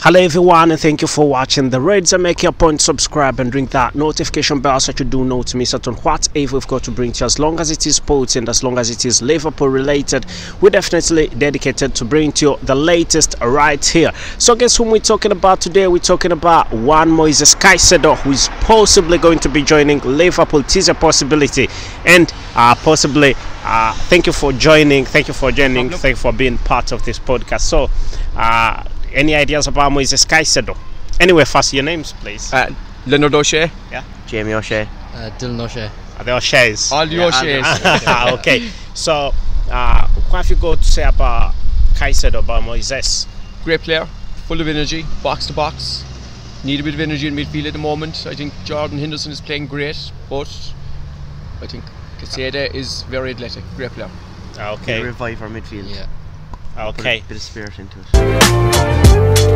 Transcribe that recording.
Hello everyone and thank you for watching the Reds. And make your point subscribe and ring that notification bell so you do not miss out on what we've got to bring to you. As long as it is sports and as long as it is Liverpool related we're definitely dedicated to bring to you the latest right here. So guess whom we're talking about today? We're talking about Juan Moises Caicedo who is possibly going to be joining Liverpool. It is a possibility. And uh, possibly uh, thank you for joining thank you for joining thank you for being part of this podcast. So uh, any ideas about Moises Caicedo? Anyway, first your names, please. Uh, Leonard O'Shea. Jamie O'Shea. Uh, Dylan O'Shea. Are they O'Shea's? All the Yeah, O'Shea's. okay, so uh, what have you got to say about Caicedo, about Moises? Great player, full of energy, box to box. Need a bit of energy in midfield at the moment. I think Jordan Henderson is playing great, but I think Caicedo is very athletic. Great player. Okay, Revive our midfield. Yeah. Put okay. a bit of spirit into it.